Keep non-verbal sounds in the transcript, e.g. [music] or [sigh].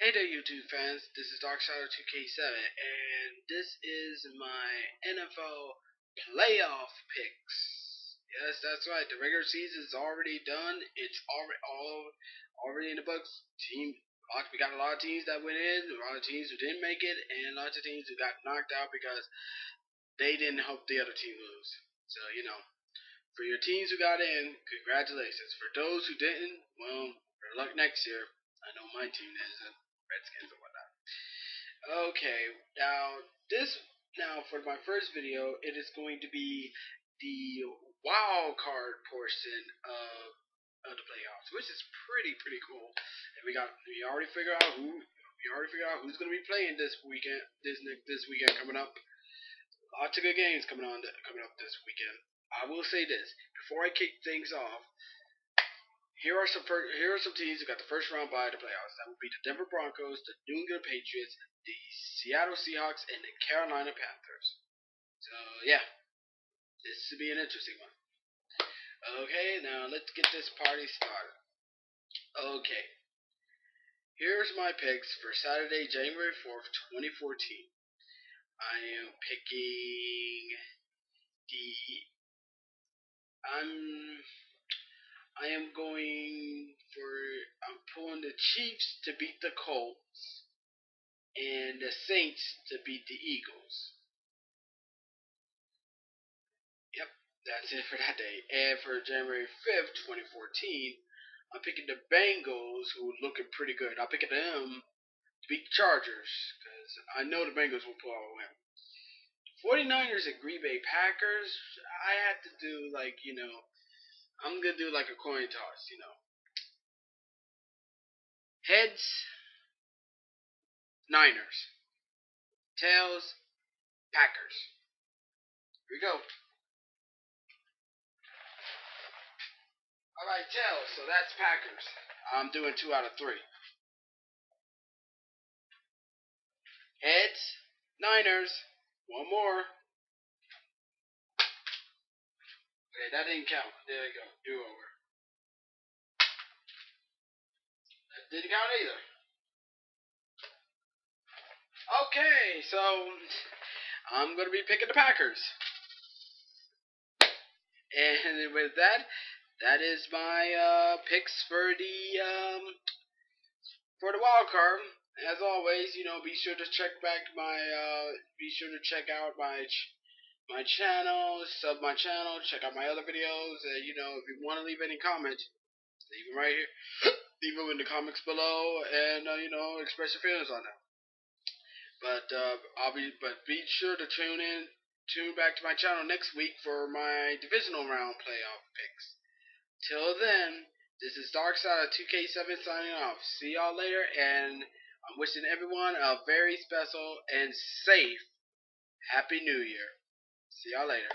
Hey there YouTube fans, this is Darkshadow2K7 and this is my NFL playoff picks. Yes, that's right. The regular season is already done. It's already all already in the books. Team we got a lot of teams that went in, a lot of teams who didn't make it, and lots of teams who got knocked out because they didn't help the other team lose. So, you know, for your teams who got in, congratulations. For those who didn't, well, good luck next year. I know my team isn't. Redskins or whatnot. Okay, now this now for my first video, it is going to be the wild card portion of of the playoffs, which is pretty pretty cool. And we got we already figured out who we already figured out who's going to be playing this weekend this this weekend coming up. Lots of good games coming on coming up this weekend. I will say this before I kick things off. Here are some here are some teams who got the first round bye the playoffs. That would be the Denver Broncos, the New England Patriots, the Seattle Seahawks, and the Carolina Panthers. So yeah, this should be an interesting one. Okay, now let's get this party started. Okay, here's my picks for Saturday, January fourth, twenty fourteen. I am picking the I'm I am going for I'm pulling the Chiefs to beat the Colts and the Saints to beat the Eagles. Yep, that's it for that day. And for January 5th, 2014, I'm picking the Bengals, who are looking pretty good. I'm picking them to beat the Chargers, because I know the Bengals will pull out a win. 49ers and Green Bay Packers, I had to do, like, you know, I'm gonna do like a coin toss, you know. Heads, Niners. Tails, Packers. Here we go. Alright, tails, so that's Packers. I'm doing two out of three. Heads, Niners. One more. Okay, that didn't count. There you go. Do over. That didn't count either. Okay, so I'm going to be picking the Packers. And with that, that is my uh, picks for the um, for the wild card. As always, you know, be sure to check back my uh, be sure to check out my my channel, sub my channel, check out my other videos, and you know, if you want to leave any comments, leave them right here, [coughs] leave them in the comments below, and uh, you know, express your feelings on them. But uh, I'll be, but be sure to tune in, tune back to my channel next week for my divisional round playoff picks. Till then, this is Darkside 2K7 signing off. See y'all later, and I'm wishing everyone a very special and safe Happy New Year. See y'all later.